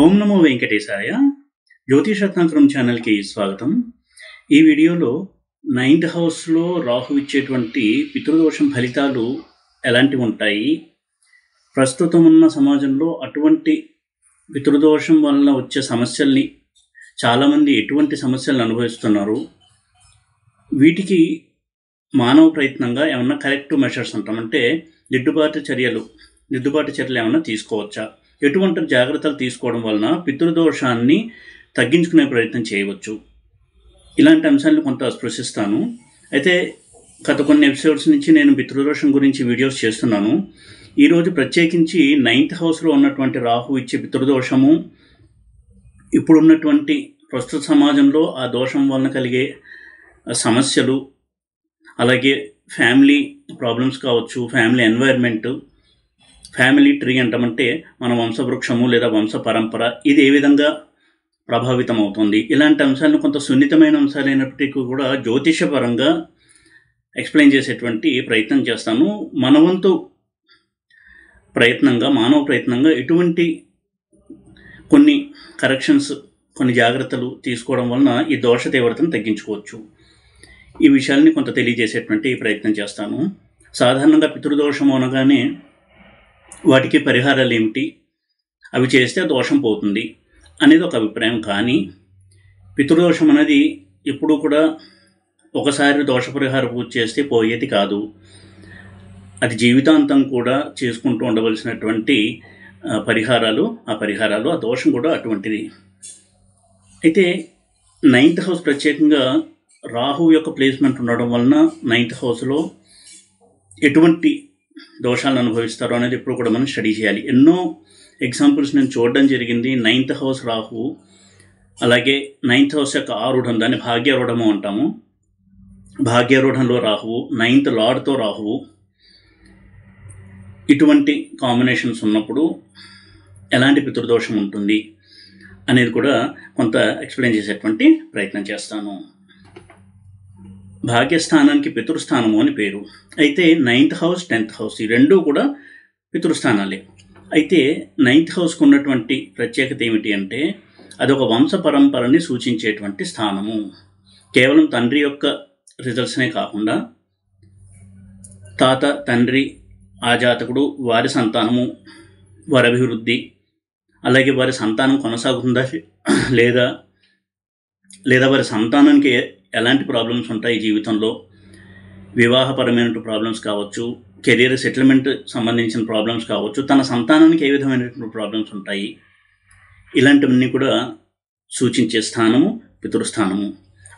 ఓం నమో వెంకటేశాయ. జ్యోతిషరత్నాకరం ఛానల్కి స్వాగతం. ఈ వీడియోలో నైన్త్ హౌస్లో రాహు ఇచ్చేటువంటి పితృదోషం ఫలితాలు ఎలాంటివి ఉంటాయి? ప్రస్తుతం ఉన్న సమాజంలో అటువంటి పితృదోషం వలన వచ్చే సమస్యల్ని చాలామంది ఎటువంటి సమస్యలను అనుభవిస్తున్నారు? వీటికి మానవ ప్రయత్నంగా ఏమన్నా కరెక్టివ్ మెషర్స్ అంటాం అంటే దిద్దుబాటు చర్యలు దిద్దుబాటు చర్యలు ఏమన్నా తీసుకోవచ్చా? ఎటువంటి జాగ్రత్తలు తీసుకోవడం వలన పితృదోషాన్ని తగ్గించుకునే ప్రయత్నం చేయవచ్చు. ఇలాంటి అంశాలను కొంత స్పృశిస్తాను. అయితే గత కొన్ని ఎపిసోడ్స్ నుంచి నేను పితృదోషం గురించి వీడియోస్ చేస్తున్నాను. ఈరోజు ప్రత్యేకించి నైన్త్ హౌస్లో ఉన్నటువంటి రాహు ఇచ్చే పితృదోషము ఇప్పుడున్నటువంటి ప్రస్తుత సమాజంలో ఆ దోషం వలన కలిగే సమస్యలు అలాగే ఫ్యామిలీ ప్రాబ్లమ్స్ కావచ్చు ఫ్యామిలీ ఎన్వైర్న్మెంట్ ఫ్యామిలీ ట్రీ అంటామంటే మన వంశవృక్షము లేదా వంశ పరంపర ఇది ఏ విధంగా ప్రభావితం అవుతుంది ఇలాంటి అంశాలను కొంత సున్నితమైన అంశాలైనప్పటికీ కూడా జ్యోతిషపరంగా ఎక్స్ప్లెయిన్ చేసేటువంటి ప్రయత్నం చేస్తాను. మనవంతు ప్రయత్నంగా మానవ ప్రయత్నంగా ఎటువంటి కొన్ని కరెక్షన్స్ కొన్ని జాగ్రత్తలు తీసుకోవడం వలన ఈ దోష తీవ్రతను తగ్గించుకోవచ్చు. ఈ విషయాల్ని కొంత తెలియజేసేటువంటి ప్రయత్నం చేస్తాను. సాధారణంగా పితృదోషం అనగానే వాటికి పరిహారాలు ఏమిటి? అవి చేస్తే దోషం పోతుంది అనేది ఒక అభిప్రాయం. కానీ పితృదోషం అనేది ఎప్పుడూ కూడా ఒకసారి దోష పరిహార పూజ చేస్తే పోయేది కాదు. అది జీవితాంతం కూడా చేసుకుంటూ ఉండవలసినటువంటి పరిహారాలు ఆ పరిహారాలు ఆ దోషం కూడా అటువంటిది. అయితే నైన్త్ హౌస్ ప్రత్యేకంగా రాహు యొక్క ప్లేస్మెంట్ ఉండడం వలన నైన్త్ హౌస్లో ఎటువంటి దోషాలను అనుభవిస్తారో అనేది ఎప్పుడు కూడా మనం స్టడీ చేయాలి. ఎన్నో ఎగ్జాంపుల్స్ నేను చూడడం జరిగింది. నైన్త్ హౌస్ రాహు అలాగే నైన్త్ హౌస్ యొక్క ఆరుఢం దాన్ని భాగ్యారూఢము అంటాము. భాగ్యారూఢంలో రాహువు నైన్త్ లార్డ్తో రాహువు. ఇటువంటి కాంబినేషన్స్ ఉన్నప్పుడు ఎలాంటి పితృదోషం ఉంటుంది అనేది కూడా కొంత ఎక్స్ప్లెయిన్ చేసేటువంటి ప్రయత్నం చేస్తాను. భాగ్యస్థానానికి పితృస్థానము అని పేరు. అయితే నైన్త్ హౌస్ టెన్త్ హౌస్ ఈ రెండూ కూడా పితృస్థానాలే. అయితే నైన్త్ హౌస్కు ఉన్నటువంటి ప్రత్యేకత ఏమిటి అంటే అదొక వంశ పరంపరని సూచించేటువంటి స్థానము. కేవలం తండ్రి యొక్క రిజల్ట్స్నే కాకుండా తాత తండ్రి ఆ జాతకుడు వారి సంతానము వారి అభివృద్ధి అలాగే వారి సంతానం కొనసాగుతుందా లేదా లేదా వారి సంతానానికి ఎలాంటి ప్రాబ్లమ్స్ ఉంటాయి జీవితంలో? వివాహపరమైన ప్రాబ్లమ్స్ కావచ్చు కెరీర్ సెటిల్మెంట్ సంబంధించిన ప్రాబ్లమ్స్ కావచ్చు తన సంతానానికి ఏ విధమైనటువంటి ప్రాబ్లమ్స్ ఉంటాయి? ఇలాంటివన్నీ కూడా సూచించే స్థానము పితృస్థానము.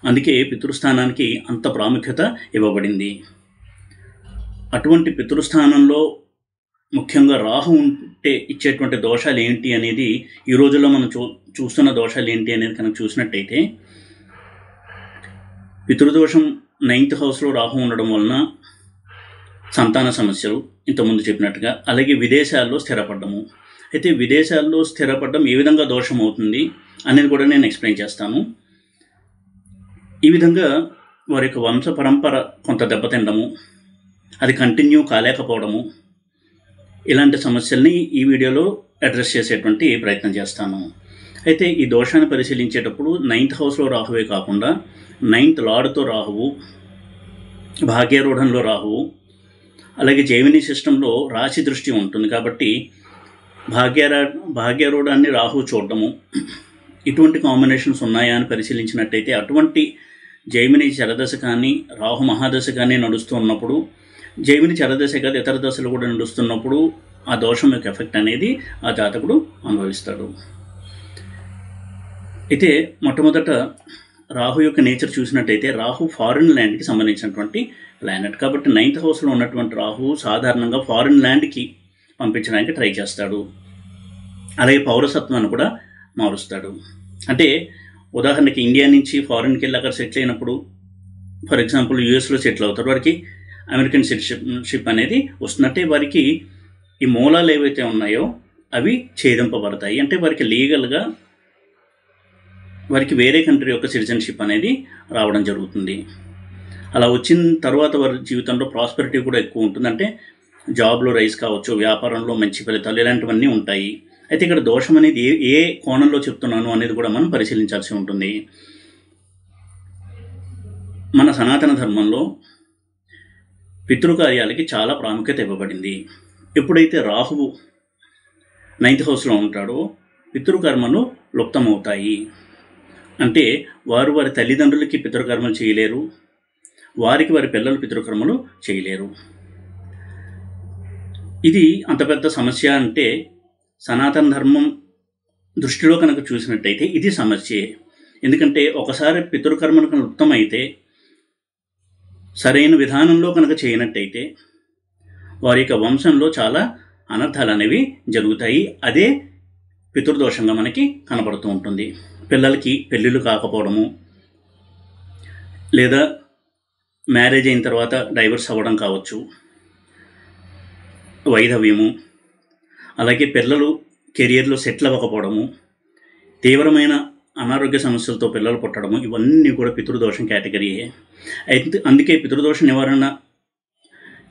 అందుకే పితృస్థానానికి అంత ప్రాముఖ్యత ఇవ్వబడింది. అటువంటి పితృస్థానంలో ముఖ్యంగా రాహు ఉంటే ఇచ్చేటువంటి దోషాలు ఏంటి అనేది ఈ రోజుల్లో మనం చూ చూస్తున్న దోషాలు ఏంటి అనేది కనుక చూసినట్టయితే పితృదోషం నైన్త్ హౌస్లో రాహు ఉండడం వలన సంతాన సమస్యలు ఇంతకుముందు చెప్పినట్టుగా. అలాగే విదేశాల్లో స్థిరపడ్డము. అయితే విదేశాల్లో స్థిరపడడం ఏ విధంగా దోషం అవుతుంది అనేది కూడా నేను ఎక్స్ప్లెయిన్ చేస్తాను. ఈ విధంగా వారి యొక్క వంశ పరంపర కొంత దెబ్బతిండము అది కంటిన్యూ కాలేకపోవడము ఇలాంటి సమస్యల్ని ఈ వీడియోలో అడ్రస్ చేసేటువంటి ప్రయత్నం చేస్తాను. అయితే ఈ దోషాన్ని పరిశీలించేటప్పుడు నైన్త్ హౌస్లో రాహువే కాకుండా నైన్త్ లార్డ్తో రాహువు భాగ్యారూఢంలో రాహువు అలాగే జైమిని సిస్టంలో రాశి దృష్టి ఉంటుంది కాబట్టి భాగ్యారా భాగ్యారూఢాన్ని రాహువు చూడటము ఇటువంటి కాంబినేషన్స్ ఉన్నాయా అని పరిశీలించినట్టయితే అటువంటి జైమిని చరదశ కానీ రాహు మహాదశ కానీ నడుస్తూ ఉన్నప్పుడు జైమిని చరదశ కాదు ఇతర దశలు కూడా నడుస్తున్నప్పుడు ఆ దోషం యొక్క ఎఫెక్ట్ అనేది ఆ జాతకుడు అనుభవిస్తాడు. అయితే మొట్టమొదట రాహు యొక్క నేచర్ చూసినట్టయితే రాహు ఫారిన్ ల్యాండ్కి సంబంధించినటువంటి ప్లానెట్ కాబట్టి నైన్త్ హౌస్లో ఉన్నటువంటి రాహు సాధారణంగా ఫారిన్ ల్యాండ్కి పంపించడానికి ట్రై చేస్తాడు. అలాగే పౌరసత్వాన్ని కూడా మారుస్తాడు. అంటే ఉదాహరణకి ఇండియా నుంచి ఫారిన్కి వెళ్ళి అక్కడ సెటిల్ అయినప్పుడు ఫర్ ఎగ్జాంపుల్ యూఎస్లో సెటిల్ అవుతారు. వారికి అమెరికన్ సిటిషిప్ అనేది వస్తున్నట్టే వారికి ఈ మూలాలు ఏవైతే ఉన్నాయో అవి ఛేదింపబడతాయి. అంటే వారికి లీగల్గా వారికి వేరే కంట్రీ యొక్క సిటిజన్షిప్ అనేది రావడం జరుగుతుంది. అలా వచ్చిన తర్వాత వారి జీవితంలో ప్రాస్పెరిటీ కూడా ఎక్కువ ఉంటుంది అంటే జాబ్లో రైస్ కావచ్చు వ్యాపారంలో మంచి ఫలితాలు ఇలాంటివన్నీ ఉంటాయి. అయితే ఇక్కడ దోషం అనేది ఏ ఏ కోణంలో చెప్తున్నాను అనేది కూడా మనం పరిశీలించాల్సి ఉంటుంది. మన సనాతన ధర్మంలో పితృకార్యాలకి చాలా ప్రాముఖ్యత ఇవ్వబడింది. ఎప్పుడైతే రాహువు నైన్త్ హౌస్లో ఉంటాడో పితృకర్మలు లుప్తమవుతాయి. అంటే వారు వారి తల్లిదండ్రులకి పితృకర్మలు చేయలేరు. వారికి వారి పిల్లలు పితృకర్మలు చేయలేరు. ఇది అంత పెద్ద సమస్య అంటే సనాతన ధర్మం దృష్టిలో కనుక చూసినట్టయితే ఇది సమస్యే. ఎందుకంటే ఒకసారి పితృకర్మలు కనుక లుప్తమైతే సరైన విధానంలో కనుక చేయనట్టయితే వారి యొక్క వంశంలో చాలా అనర్థాలు అనేవి జరుగుతాయి. అదే పితృదోషంగా మనకి కనపడుతూ ఉంటుంది. పిల్లలకి పెళ్ళిళ్ళు కాకపోవడము లేదా మ్యారేజ్ అయిన తర్వాత డైవర్స్ అవ్వడం కావచ్చు వైధవ్యము అలాగే పిల్లలు కెరియర్లో సెటిల్ అవ్వకపోవడము తీవ్రమైన అనారోగ్య సమస్యలతో పిల్లలు పుట్టడము ఇవన్నీ కూడా పితృదోషం కేటగిరీయే. అయితే అందుకే పితృదోష నివారణ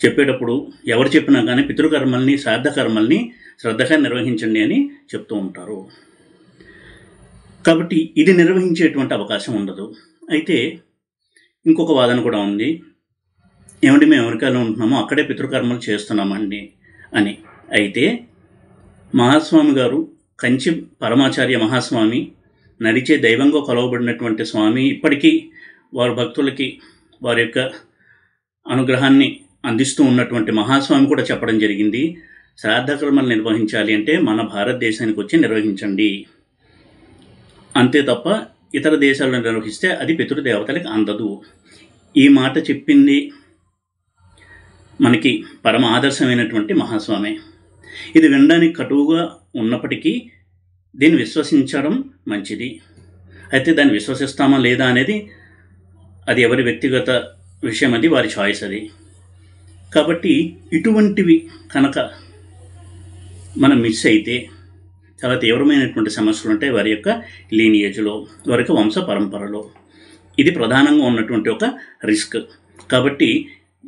చెప్పేటప్పుడు ఎవరు చెప్పినా కానీ పితృకర్మల్ని శ్రాద్ధకర్మల్ని శ్రద్ధగా నిర్వహించండి అని చెప్తూ ఉంటారు. కాబట్టి ఇది నిర్వహించేటువంటి అవకాశం ఉండదు. అయితే ఇంకొక వాదన కూడా ఉంది. ఏమంటే మేము అమెరికాలో ఉంటున్నామో అక్కడే పితృకర్మలు చేస్తున్నామండి అని. అయితే మహాస్వామి గారు కంచి పరమాచార్య మహాస్వామి నడిచే దైవంగా కొలవబడినటువంటి స్వామి ఇప్పటికీ వారి భక్తులకి వారి యొక్క అనుగ్రహాన్ని అందిస్తూ ఉన్నటువంటి మహాస్వామి కూడా చెప్పడం జరిగింది. శ్రాద్ధకర్మలు నిర్వహించాలి అంటే మన భారతదేశానికి వచ్చి నిర్వహించండి. అంతే తప్ప ఇతర దేశాలను నిర్వహిస్తే అది పితృదేవతలకు అందదు. ఈ మాట చెప్పింది మనకి పరమ ఆదర్శమైనటువంటి మహాస్వామి. ఇది వినడానికి కటువుగా ఉన్నప్పటికీ దీన్ని విశ్వసించడం మంచిది. అయితే దాన్ని విశ్వసిస్తామా లేదా అనేది అది ఎవరి వ్యక్తిగత విషయం అది వారి చాయిస్ అది. కాబట్టి ఇటువంటివి కనుక మనం మిస్ అయితే చాలా తీవ్రమైనటువంటి సమస్యలు ఉంటాయి వారి యొక్క లీనియేజ్లో వారి యొక్క వంశ పరంపరలో. ఇది ప్రధానంగా ఉన్నటువంటి ఒక రిస్క్ కాబట్టి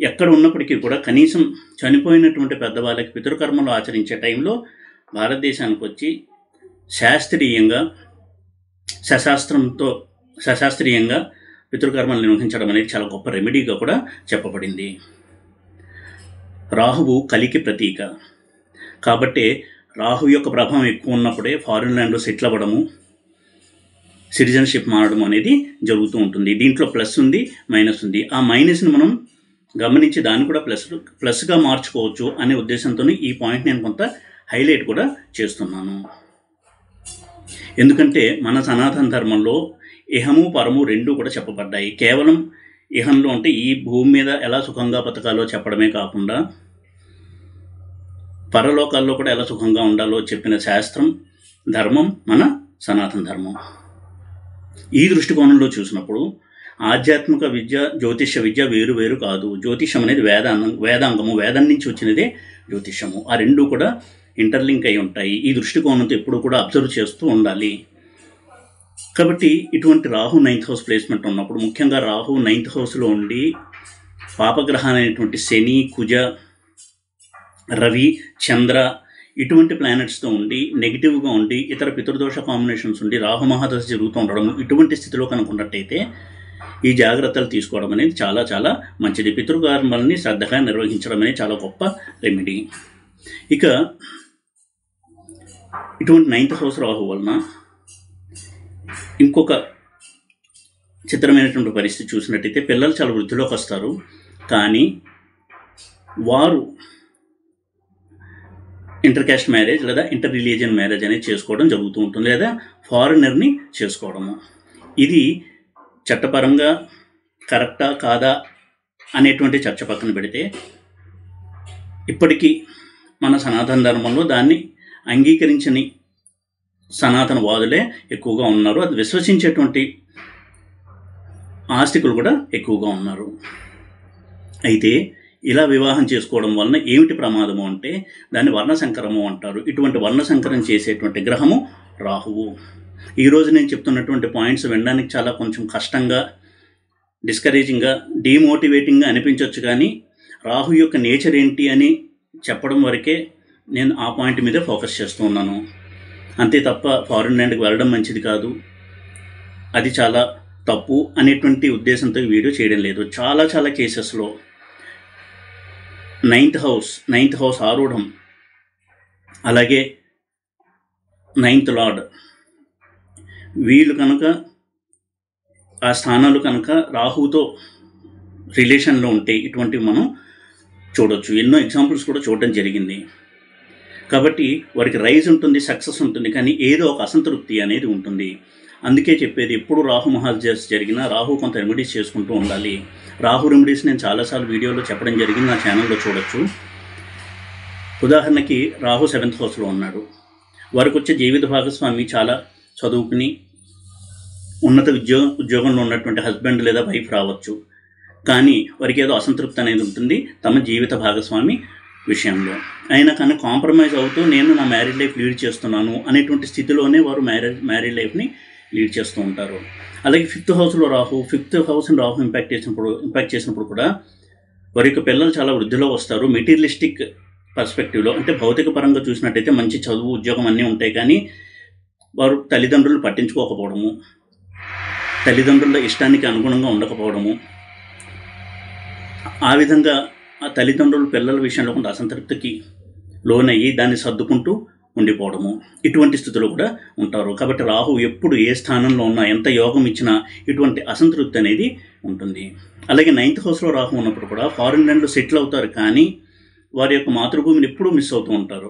ఎక్కడ ఉన్నప్పటికీ కూడా కనీసం చనిపోయినటువంటి పెద్దవాళ్ళకి పితృకర్మలు ఆచరించే టైంలో భారతదేశానికి వచ్చి శాస్త్రీయంగా సశాస్త్రంతో సశాస్త్రీయంగా పితృకర్మలు నిర్వహించడం అనేది చాలా గొప్ప రెమెడీగా కూడా చెప్పబడింది. రాహువు కలికి ప్రతీక. కాబట్టి రాహు యొక్క ప్రభావం ఎక్కువ ఉన్నప్పుడే ఫారిన్ ల్యాండ్లో సెటిల్ అవ్వడము సిటిజన్షిప్ మారడం అనేది జరుగుతూ ఉంటుంది. దీంట్లో ప్లస్ ఉంది మైనస్ ఉంది. ఆ మైనస్ని మనం గమనించి దాన్ని కూడా ప్లస్ ప్లస్గా మార్చుకోవచ్చు అనే ఉద్దేశంతో ఈ పాయింట్ నేను కొంత హైలైట్ కూడా చేస్తున్నాను. ఎందుకంటే మన సనాతన ధర్మంలో ఇహము పరము రెండు కూడా చెప్పబడ్డాయి. కేవలం ఇహంలో అంటే ఈ భూమి మీద ఎలా సుఖంగా బతకాలో చెప్పడమే కాకుండా పరలోకాల్లో కూడా ఎలా సుఖంగా ఉండాలో చెప్పిన శాస్త్రం ధర్మం మన సనాతన ధర్మం. ఈ దృష్టికోణంలో చూసినప్పుడు ఆధ్యాత్మిక విద్య జ్యోతిష్య విద్య వేరు వేరు కాదు. జ్యోతిషం అనేది వేదాంగం వేదాంగము వేదం నుంచి వచ్చినదే జ్యోతిష్యము. ఆ రెండు కూడా ఇంటర్లింక్ అయి ఉంటాయి. ఈ దృష్టికోణంతో ఎప్పుడు కూడా అబ్జర్వ్ చేస్తూ ఉండాలి. కాబట్టి ఇటువంటి రాహు నైన్త్ హౌస్ ప్లేస్మెంట్ ఉన్నప్పుడు ముఖ్యంగా రాహు నైన్త్ హౌస్లో ఉండి పాపగ్రహాలైనటువంటి శని కుజ రవి చంద్ర ఇటువంటి ప్లానెట్స్తో ఉండి నెగిటివ్గా ఉండి ఇతర పితృదోష కాంబినేషన్స్ ఉండి రాహు మహాదశ జరుగుతూ ఉండడం ఇటువంటి స్థితిలో కనుక్కున్నట్టయితే ఈ జాగ్రత్తలు తీసుకోవడం అనేది చాలా చాలా మంచిది. పితృకర్మల్ని శ్రద్ధగా నిర్వహించడం అనేది చాలా గొప్ప రెమెడీ ఇక ఇటువంటి నైన్త్ హౌస్ రాహు వలన ఇంకొక చిత్రమైనటువంటి పరిస్థితి చూసినట్టయితే పిల్లలు చాలా వృద్ధిలోకి వస్తారు. కానీ వారు ఇంటర్ క్యాస్ట్ మ్యారేజ్ లేదా ఇంటర్ రిలీజియన్ మ్యారేజ్ అనేది చేసుకోవడం జరుగుతూ ఉంటుంది లేదా ఫారినర్ని చేసుకోవడము. ఇది చట్టపరంగా కరెక్టా కాదా అనేటువంటి చర్చ పక్కన పెడితే ఇప్పటికీ మన సనాతన ధర్మంలో దాన్ని అంగీకరించని సనాతన వాదులే ఎక్కువగా ఉన్నారు. అది విశ్వసించేటువంటి ఆస్తికులు కూడా ఎక్కువగా ఉన్నారు. అయితే ఇలా వివాహం చేసుకోవడం వలన ఏమిటి ప్రమాదము అంటే దాన్ని వర్ణసంకరము అంటారు. ఇటువంటి వర్ణసంకరం చేసేటువంటి గ్రహము రాహువు. ఈరోజు నేను చెప్తున్నటువంటి పాయింట్స్ వినడానికి చాలా కొంచెం కష్టంగా డిస్కరేజింగ్గా డీమోటివేటింగ్గా అనిపించవచ్చు కానీ రాహు యొక్క నేచర్ ఏంటి అని చెప్పడం వరకే నేను ఆ పాయింట్ మీద ఫోకస్ చేస్తూ ఉన్నాను. అంతే తప్ప ఫారిన్ ల్యాండ్కి వెళ్ళడం మంచిది కాదు. అది చాలా తప్పు అనేటువంటి ఉద్దేశంతో వీడియో చేయడం లేదు. చాలా చాలా కేసెస్లో నైన్త్ హౌస్ నైన్త్ హౌస్ ఆరూఢం. అలాగే నైన్త్ లార్డ్. వీళ్ళు కనుక ఆ స్థానాలు కనుక రాహుతో రిలేషన్లో ఉంటే ఇటువంటివి మనం చూడొచ్చు. ఎన్నో ఎగ్జాంపుల్స్ కూడా చూడడం జరిగింది. కాబట్టి వారికి రైజ్ ఉంటుంది సక్సెస్ ఉంటుంది కానీ ఏదో ఒక అసంతృప్తి అనేది ఉంటుంది. అందుకే చెప్పేది ఎప్పుడు రాహు మహాజర్స్ జరిగినా రాహు కొంత రెమెడీస్ చేసుకుంటూ ఉండాలి. రాహు రెమెడీస్ నేను చాలాసార్లు వీడియోలో చెప్పడం జరిగింది నా ఛానల్లో చూడొచ్చు. ఉదాహరణకి రాహు సెవెంత్ హౌస్లో ఉన్నాడు. వారికి వచ్చే జీవిత భాగస్వామి చాలా చదువుకుని ఉన్నత ఉద్యోగ ఉద్యోగంలో ఉన్నటువంటి హస్బెండ్ లేదా వైఫ్ రావచ్చు. కానీ వారికి ఏదో అసంతృప్తి అనేది ఉంటుంది తమ జీవిత భాగస్వామి విషయంలో. అయినా కానీ కాంప్రమైజ్ అవుతూ నేను నా మ్యారీడ్ లైఫ్ లీడ్ చేస్తున్నాను అనేటువంటి స్థితిలోనే వారు మ్యారేజ్ మ్యారీడ్ లైఫ్ని లీడ్ చేస్తూ ఉంటారు. అలాగే ఫిఫ్త్ హౌస్లో రాహు ఫిఫ్త్ హౌస్ని రాహు ఇంపాక్ట్ చేసినప్పుడు ఇంపాక్ట్ చేసినప్పుడు కూడా వారి యొక్క పిల్లలు చాలా వృద్ధిలో వస్తారు. మెటీరియలిస్టిక్ పర్స్పెక్టివ్లో అంటే భౌతిక పరంగా చూసినట్టయితే మంచి చదువు ఉద్యోగం అన్నీ ఉంటాయి కానీ వారు తల్లిదండ్రులు పట్టించుకోకపోవడము తల్లిదండ్రుల ఇష్టానికి అనుగుణంగా ఉండకపోవడము ఆ విధంగా ఆ తల్లిదండ్రులు పిల్లల విషయంలో కొంత అసంతృప్తికి లోనయ్యి దాన్ని సర్దుకుంటూ ఉండిపోవడము. ఇటువంటి స్థితిలో కూడా ఉంటారు. కాబట్టి రాహు ఎప్పుడు ఏ స్థానంలో ఉన్నా ఎంత యోగం ఇచ్చినా ఇటువంటి అసంతృప్తి అనేది ఉంటుంది. అలాగే నైన్త్ హౌస్లో రాహు ఉన్నప్పుడు కూడా ఫారిన్ ల్యాండ్లో సెటిల్ అవుతారు కానీ వారి యొక్క మాతృభూమిని ఎప్పుడూ మిస్ అవుతూ ఉంటారు.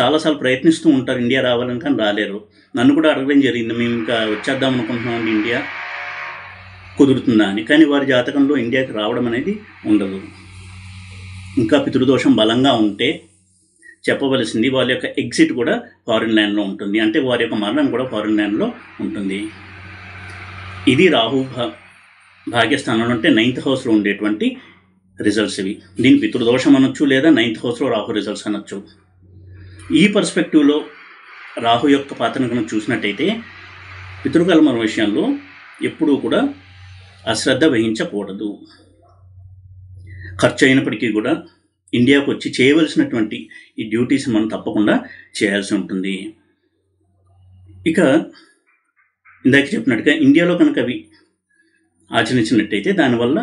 చాలాసార్లు ప్రయత్నిస్తూ ఉంటారు ఇండియా రావాలని కానీ రాలేరు. నన్ను కూడా అడగడం జరిగింది మేము ఇంకా వచ్చేద్దాం అనుకుంటున్నాం ఇండియా కుదురుతుందా అని. కానీ వారి జాతకంలో ఇండియాకి రావడం అనేది ఉండదు. ఇంకా పితృదోషం బలంగా ఉంటే చెప్పవలసింది వాళ్ళ యొక్క ఎగ్జిట్ కూడా ఫారిన్ ల్యాండ్లో ఉంటుంది. అంటే వారి యొక్క మరణం కూడా ఫారిన్ ల్యాండ్లో ఉంటుంది. ఇది రాహు భా భాగ్యస్థానంలో అంటే నైన్త్ హౌస్లో ఉండేటువంటి రిజల్ట్స్ ఇవి. దీని పితృదోషం అనొచ్చు లేదా నైన్త్ హౌస్లో రాహు రిజల్ట్స్ అనొచ్చు. ఈ పర్స్పెక్టివ్లో రాహు యొక్క పాత్రను కనుక చూసినట్టయితే పితృకర్మ విషయంలో ఎప్పుడూ కూడా అశ్రద్ధ వహించకూడదు. ఖర్చు అయినప్పటికీ కూడా ఇండియాకు వచ్చి చేయవలసినటువంటి ఈ డ్యూటీస్ మనం తప్పకుండా చేయాల్సి ఉంటుంది. ఇక ఇందాక చెప్పినట్టుగా ఇండియాలో కనుక అవి ఆచరించినట్టయితే దానివల్ల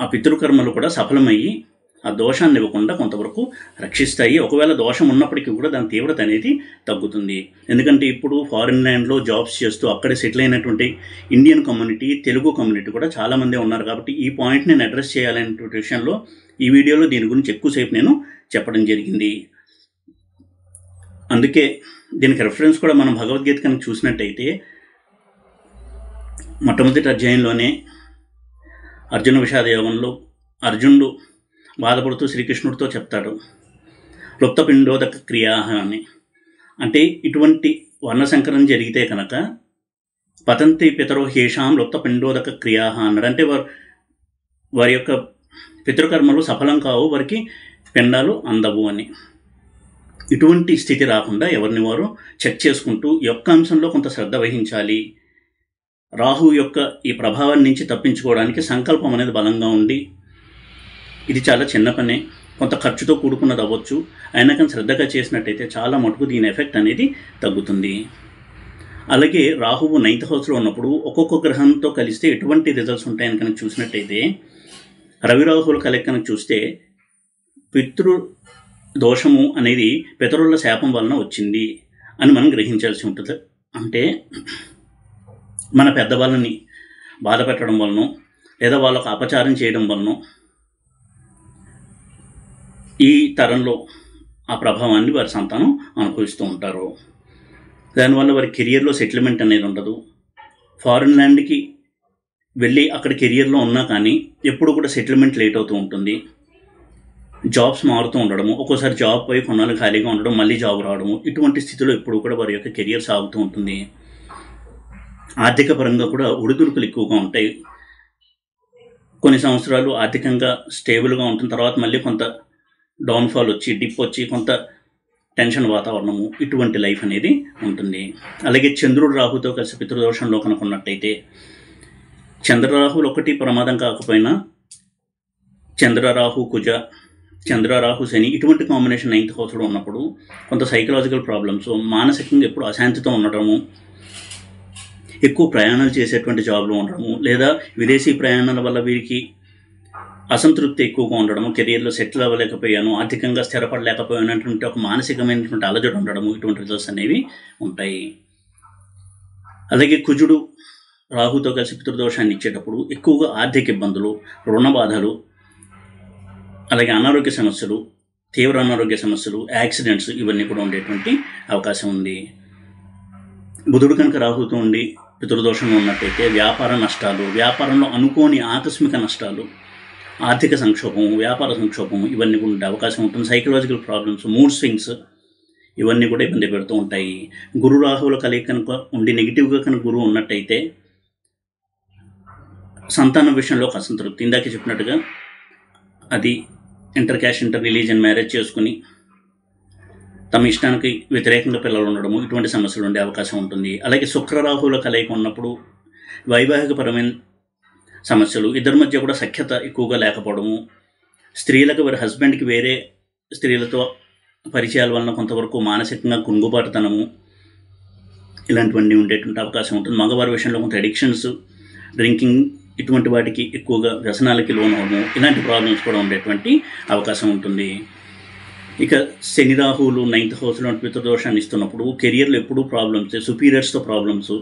ఆ పితృకర్మలు కూడా సఫలమయ్యి ఆ దోషాన్ని ఇవ్వకుండా కొంతవరకు రక్షిస్తాయి. ఒకవేళ దోషం ఉన్నప్పటికీ కూడా దాని తీవ్రత అనేది తగ్గుతుంది. ఎందుకంటే ఇప్పుడు ఫారిన్ ల్యాండ్లో జాబ్స్ చేస్తూ అక్కడే సెటిల్ అయినటువంటి ఇండియన్ కమ్యూనిటీ తెలుగు కమ్యూనిటీ కూడా చాలామంది ఉన్నారు. కాబట్టి ఈ పాయింట్ నేను అడ్రస్ చేయాలనేటువంటి విషయంలో ఈ వీడియోలో దీని గురించి ఎక్కువసేపు నేను చెప్పడం జరిగింది. అందుకే దీనికి రెఫరెన్స్ కూడా మనం భగవద్గీత కనుక చూసినట్టయితే మొట్టమొదటి అధ్యాయంలోనే అర్జున విషాద యోగంలో అర్జునుడు బాధపడుతూ శ్రీకృష్ణుడితో చెప్తాడు. లుప్తపిండోదక క్రియా అని. అంటే ఇటువంటి వర్ణసంకరం జరిగితే కనుక పతంతి పితరో హేషాం లుప్తపిండోదక క్రియా అన్నాడు. అంటే వారు వారి యొక్క పితృకర్మలు సఫలం కావు వారికి పిండాలు అందవు అని. ఇటువంటి స్థితి రాకుండా ఎవరిని వారు చెక్ చేసుకుంటూ యొక్క అంశంలో కొంత శ్రద్ధ వహించాలి. రాహు యొక్క ఈ ప్రభావం నుంచి తప్పించుకోవడానికి సంకల్పం అనేది బలంగా ఉండి ఇది చాలా చిన్న పనే. కొంత ఖర్చుతో కూడుకున్నది అవ్వచ్చు. అయినా కానీ శ్రద్ధగా చేసినట్టయితే చాలా మటుకు దీని ఎఫెక్ట్ అనేది తగ్గుతుంది. అలాగే రాహువు నైన్త్ హౌస్లో ఉన్నప్పుడు ఒక్కొక్క గ్రహంతో కలిస్తే ఎటువంటి రిజల్ట్స్ ఉంటాయని కనుక చూసినట్టయితే రవి రాహుల కలెక్ట్ కనుక చూస్తే పితృ దోషము అనేది పితరుల శాపం వలన వచ్చింది అని మనం గ్రహించాల్సి ఉంటుంది. అంటే మన పెద్దవాళ్ళని బాధ పెట్టడం వలన లేదా వాళ్ళకు అపచారం చేయడం వలన ఈ తరంలో ఆ ప్రభావాన్ని వారి సంతానం అనుభవిస్తూ ఉంటారు. దానివల్ల వారి కెరియర్లో సెటిల్మెంట్ అనేది ఉండదు. ఫారిన్ ల్యాండ్కి వెళ్ళి అక్కడ కెరియర్లో ఉన్నా కానీ ఎప్పుడు కూడా సెటిల్మెంట్ లేట్ అవుతూ ఉంటుంది. జాబ్స్ మారుతూ ఉండడము ఒక్కోసారి జాబ్ పోయి కొన్నాళ్ళు ఖాళీగా ఉండడం మళ్ళీ జాబ్ రావడము ఇటువంటి స్థితిలో ఎప్పుడు కూడా వారి యొక్క కెరియర్ సాగుతూ ఉంటుంది. ఆర్థిక పరంగా కూడా ఉడిదుడుకులు ఎక్కువగా ఉంటాయి. కొన్ని సంవత్సరాలు ఆర్థికంగా స్టేబుల్గా ఉంటుంది. తర్వాత మళ్ళీ కొంత డౌన్ఫాల్ వచ్చి డిప్ వచ్చి కొంత టెన్షన్ వాతావరణము ఇటువంటి లైఫ్ అనేది ఉంటుంది. అలాగే చంద్రుడు రాహుతో కలిసి పితృదోషంలో కనుకున్నట్టయితే చంద్రరాహులు ఒకటి ప్రమాదం కాకపోయినా చంద్రరాహు కుజ చంద్ర రాహు శని ఇటువంటి కాంబినేషన్ నైన్త్ హౌస్లో ఉన్నప్పుడు కొంత సైకలాజికల్ ప్రాబ్లమ్స్ మానసికంగా ఎప్పుడు అశాంతితో ఉండటము ఎక్కువ ప్రయాణాలు చేసేటువంటి జాబ్లో ఉండడము లేదా విదేశీ ప్రయాణాల వల్ల వీరికి అసంతృప్తి ఎక్కువగా ఉండడము కెరియర్లో సెటిల్ అవ్వలేకపోయాను ఆర్థికంగా స్థిరపడలేకపోయాను అనేటువంటి ఒక మానసికమైనటువంటి అలజడి ఉండడము ఇటువంటి రిజల్ట్స్ అనేవి ఉంటాయి. అలాగే కుజుడు రాహుతో కలిసి పితృదోషాన్ని ఇచ్చేటప్పుడు ఎక్కువగా ఆర్థిక ఇబ్బందులు రుణ బాధలు అలాగే అనారోగ్య సమస్యలు తీవ్ర అనారోగ్య సమస్యలు యాక్సిడెంట్స్ ఇవన్నీ కూడా ఉండేటువంటి అవకాశం ఉంది. బుధుడు కనుక రాహుతో ఉండి పితృదోషంలో ఉన్నట్టయితే వ్యాపార నష్టాలు వ్యాపారంలో అనుకోని ఆకస్మిక నష్టాలు ఆర్థిక సంక్షోభం వ్యాపార సంక్షోభం ఇవన్నీ కూడా ఉండే అవకాశం ఉంటుంది. సైకలాజికల్ ప్రాబ్లమ్స్ మూడ్ స్వింగ్స్ ఇవన్నీ కూడా ఇబ్బంది పెడుతూ ఉంటాయి. గురు రాహువుల కలయిక కనుక ఉండి నెగిటివ్గా కనుక గురువు ఉన్నట్టయితే సంతానం విషయంలో ఒక అసంతృప్తి. ఇందాక చెప్పినట్టుగా అది inter caste inter religion marriage చేసుకుని తమ ఇష్టానికి వ్యతిరేకంగా పిల్లలు ఉండడము ఇటువంటి సమస్యలు ఉండే అవకాశం ఉంటుంది. అలాగే శుక్రరాహుల కలయిక ఉన్నప్పుడు వైవాహికపరమైన సమస్యలు. ఇద్దరి మధ్య కూడా సఖ్యత ఎక్కువగా లేకపోవడము. స్త్రీలకు వారి హస్బెండ్కి వేరే స్త్రీలతో పరిచయాల వలన కొంతవరకు మానసికంగా కుంగుబాటుతనము ఇలాంటివన్నీ ఉండేటువంటి అవకాశం ఉంటుంది. మగవారి విషయంలో కొంత అడిక్షన్స్ డ్రింకింగ్ ఇటువంటి వాటికి ఎక్కువగా వ్యసనాలకి లోన్ అవ్వడము ఇలాంటి ప్రాబ్లమ్స్ కూడా ఉండేటువంటి అవకాశం ఉంటుంది. ఇక శని రాహువులు నైన్త్ హౌస్లో పితృదోషాన్ని ఇస్తున్నప్పుడు కెరియర్లో ఎప్పుడూ ప్రాబ్లమ్స్ సుపీరియర్స్తో ప్రాబ్లమ్స్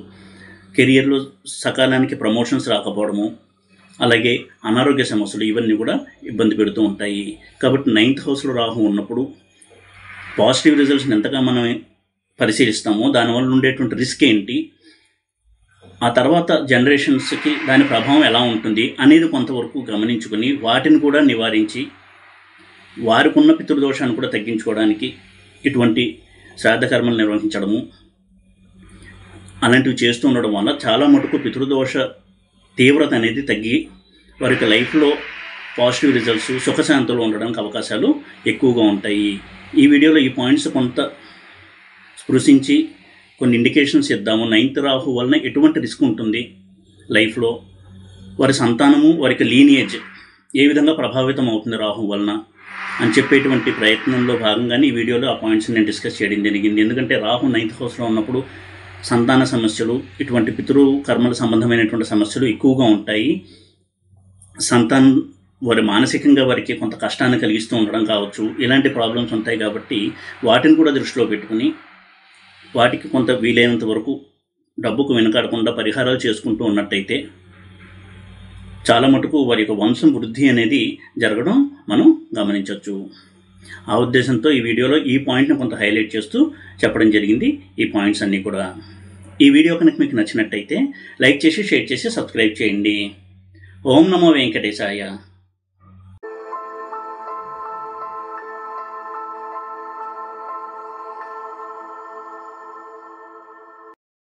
కెరియర్లో సకాలానికి ప్రమోషన్స్ రాకపోవడము అలాగే అనారోగ్య సమస్యలు ఇవన్నీ కూడా ఇబ్బంది పెడుతూ ఉంటాయి. కాబట్టి నైన్త్ హౌస్లో రాహు ఉన్నప్పుడు పాజిటివ్ రిజల్ట్స్ని ఎంతగా మనం పరిశీలిస్తామో దానివల్ల ఉండేటువంటి రిస్క్ ఏంటి? ఆ తర్వాత జనరేషన్స్కి దాని ప్రభావం ఎలా ఉంటుంది అనేది కొంతవరకు గమనించుకొని వాటిని కూడా నివారించి వారికి ఉన్న పితృదోషాన్ని కూడా తగ్గించుకోవడానికి ఇటువంటి శ్రాద్ధకర్మలు నిర్వహించడము అలాంటివి చేస్తూ ఉండడం వల్ల చాలా మటుకు పితృదోష తీవ్రత అనేది తగ్గి వారికి లైఫ్లో పాజిటివ్ రిజల్ట్స్ సుఖశాంతులు ఉండడానికి అవకాశాలు ఎక్కువగా ఉంటాయి. ఈ వీడియోలో ఈ పాయింట్స్ కొంత స్పృశించి కొన్ని ఇండికేషన్స్ ఇద్దాము. నైన్త్ రాహు వలన ఎటువంటి రిస్క్ ఉంటుంది లైఫ్లో? వారి సంతానము వారికి లీనియేజ్ ఏ విధంగా ప్రభావితం అవుతుంది రాహు వలన అని చెప్పేటువంటి ప్రయత్నంలో భాగంగానే ఈ వీడియోలో ఆ పాయింట్స్ నేను డిస్కస్ చేయడం జరిగింది. ఎందుకంటే రాహు నైన్త్ హౌస్లో ఉన్నప్పుడు సంతాన సమస్యలు ఇటువంటి పితృ కర్మల సంబంధమైనటువంటి సమస్యలు ఎక్కువగా ఉంటాయి. సంతానం వారి మానసికంగా వారికి కొంత కష్టాన్ని కలిగిస్తూ ఉండడం కావచ్చు ఇలాంటి ప్రాబ్లమ్స్ ఉంటాయి కాబట్టి వాటిని కూడా దృష్టిలో పెట్టుకుని వాటికి కొంత వీలైనంత వరకు డబ్బుకు వెనుకాడకుండా పరిహారాలు చేసుకుంటూ ఉన్నట్టయితే చాలా మటుకు వారి యొక్క వంశం వృద్ధి అనేది జరగడం మనం గమనించవచ్చు. ఆ ఉద్దేశంతో ఈ వీడియోలో ఈ పాయింట్ని కొంత హైలైట్ చేస్తూ చెప్పడం జరిగింది. ఈ పాయింట్స్ అన్నీ కూడా. ఈ వీడియో కనుక మీకు నచ్చినట్టయితే లైక్ చేసి షేర్ చేసి సబ్స్క్రైబ్ చేయండి. ఓం నమో వెంకటేశాయ.